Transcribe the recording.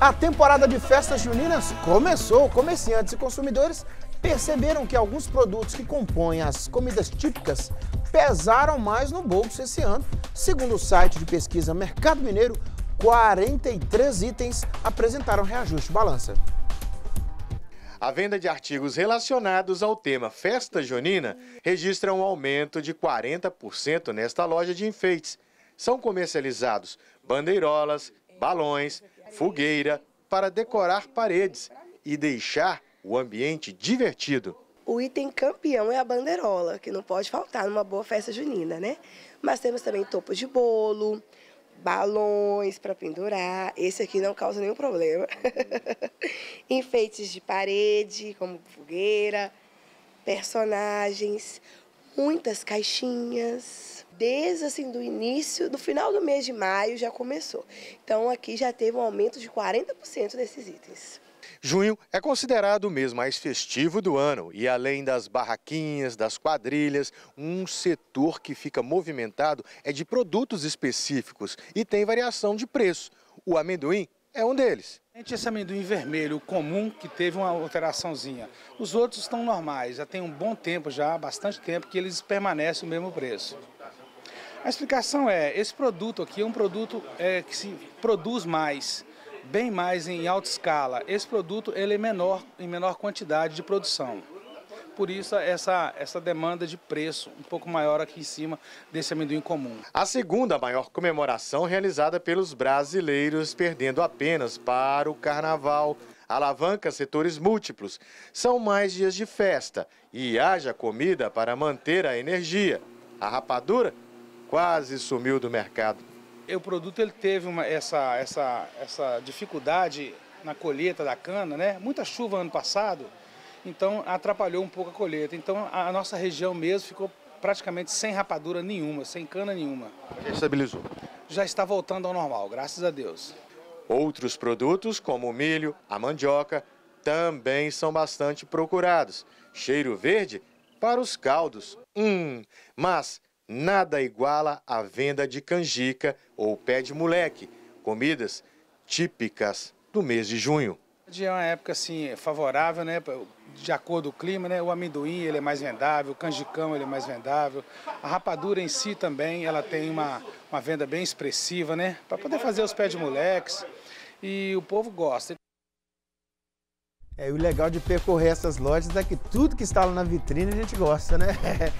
A temporada de festas juninas começou. Comerciantes e consumidores perceberam que alguns produtos que compõem as comidas típicas pesaram mais no bolso esse ano. Segundo o site de pesquisa Mercado Mineiro, 43 itens apresentaram reajuste balança. A venda de artigos relacionados ao tema Festa Junina registra um aumento de 40% nesta loja de enfeites. São comercializados bandeirolas, balões, fogueira para decorar paredes e deixar o ambiente divertido. O item campeão é a bandeirola, que não pode faltar numa boa festa junina, né? Mas temos também topos de bolo, balões para pendurar. Esse aqui não causa nenhum problema. Enfeites de parede, como fogueira, personagens, muitas caixinhas. Desde assim do início, do final do mês de maio já começou. Então aqui já teve um aumento de 40% desses itens. Junho é considerado o mês mais festivo do ano e, além das barraquinhas, das quadrilhas, um setor que fica movimentado é de produtos específicos e tem variação de preço. O amendoim é um deles. Esse amendoim vermelho comum que teve uma alteraçãozinha. Os outros estão normais, já tem um bom tempo já, bastante tempo, que eles permanecem o mesmo preço. A explicação é, esse produto aqui é um produto é, que se produz mais bem mais em alta escala. Esse produto ele é menor, em menor quantidade de produção. Por isso, essa, essa demanda de preço um pouco maior aqui em cima desse amendoim comum. A segunda maior comemoração realizada pelos brasileiros, perdendo apenas para o carnaval. Alavanca setores múltiplos. São mais dias de festa e haja comida para manter a energia. A rapadura quase sumiu do mercado o produto ele teve uma, essa, essa, essa dificuldade na colheita da cana, né? Muita chuva ano passado, então atrapalhou um pouco a colheita. Então a nossa região mesmo ficou praticamente sem rapadura nenhuma, sem cana nenhuma. Já estabilizou? Já está voltando ao normal, graças a Deus. Outros produtos, como o milho, a mandioca, também são bastante procurados. Cheiro verde para os caldos. Hum, mas nada iguala a venda de canjica ou pé de moleque, comidas típicas do mês de junho. É uma época assim favorável, né? De acordo com o clima, né? O amendoim ele é mais vendável, o canjicão ele é mais vendável. A rapadura em si também, ela tem uma, uma venda bem expressiva, né? Para poder fazer os pés de moleques. E o povo gosta. É, o legal de percorrer essas lojas é que tudo que está lá na vitrine a gente gosta, né?